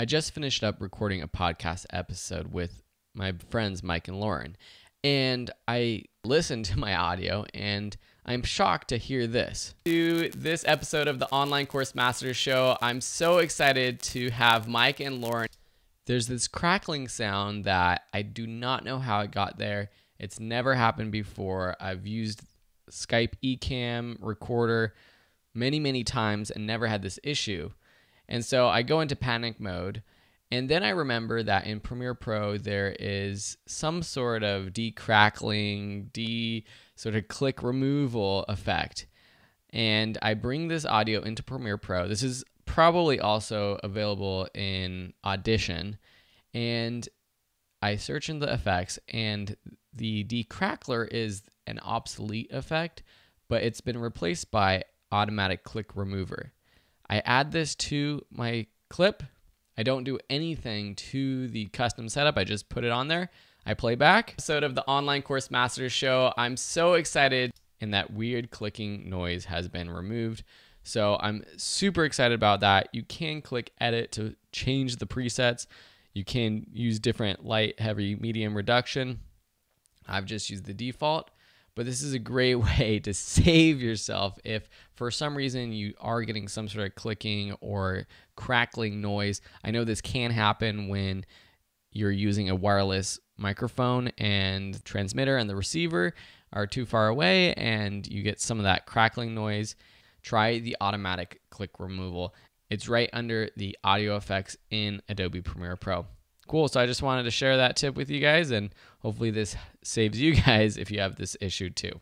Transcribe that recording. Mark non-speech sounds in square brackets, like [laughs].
I just finished up recording a podcast episode with my friends Mike and Lauren, and I listened to my audio and I'm shocked to hear this. To this episode of the Online Course Masters Show, I'm so excited to have Mike and Lauren. There's this crackling sound that I do not know how it got there. It's never happened before. I've used Skype Ecamm recorder many, many times and never had this issue. And so I go into panic mode. And then I remember that in Premiere Pro, there is some sort of decrackling, de sort of click removal effect. And I bring this audio into Premiere Pro. This is probably also available in Audition. And I search in the effects, and the decrackler is an obsolete effect, but it's been replaced by automatic click remover. I add this to my clip. I don't do anything to the custom setup. I just put it on there. I play back. Episode of the Online Course Masters show. I'm so excited and that weird clicking noise has been removed. So I'm super excited about that. You can click edit to change the presets. You can use different light, heavy, medium reduction. I've just used the default but this is a great [laughs] way to save yourself if for some reason you are getting some sort of clicking or crackling noise. I know this can happen when you're using a wireless microphone and transmitter and the receiver are too far away and you get some of that crackling noise. Try the automatic click removal. It's right under the audio effects in Adobe Premiere Pro. Cool. So I just wanted to share that tip with you guys, and hopefully this saves you guys if you have this issue too.